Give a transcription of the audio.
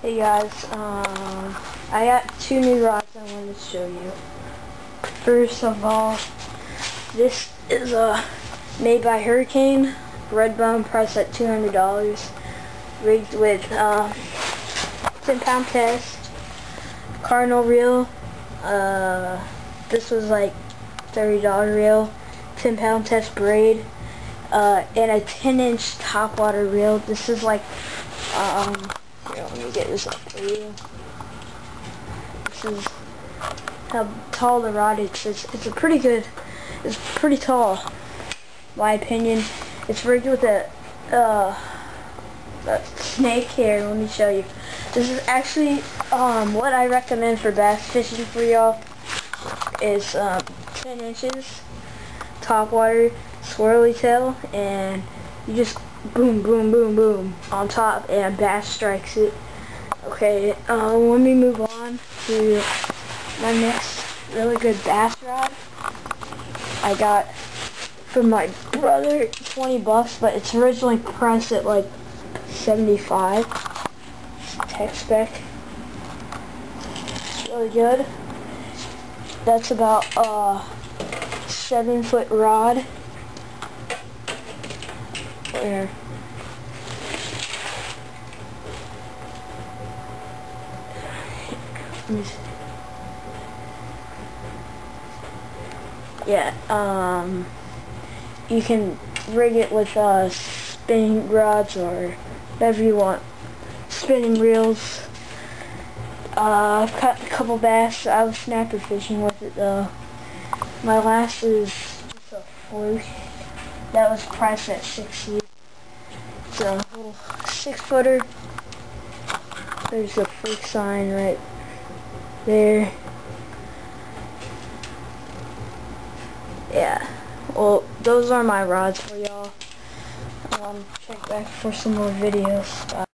Hey guys, um, I got two new rods I wanted to show you. First of all, this is a made by Hurricane, Redbone, priced at $200, rigged with uh, 10 pound test, cardinal reel, uh, this was like $30 reel, 10 pound test braid, uh, and a 10 inch top water reel. This is like, um, get this up for you. This is how tall the rod is. It's, it's a pretty good, it's pretty tall, my opinion. It's rigged with a, uh, a snake here. Let me show you. This is actually um, what I recommend for bass fishing for y'all is um, 10 inches top water swirly tail and you just boom boom boom boom on top and bass strikes it okay um, let me move on to my next really good bass rod. I got from my brother 20 bucks but it's originally priced at like 75 tech spec. It's really good. That's about uh seven foot rod. Where yeah um you can rig it with uh spinning rods or whatever you want spinning reels. Uh, I've caught a couple bass. I was snapper fishing with it though. My last is just a fluke that was priced at 60 it's a little six footer there's a freak sign right there. Yeah. Well those are my rods for y'all. Um check back for some more videos. Bye.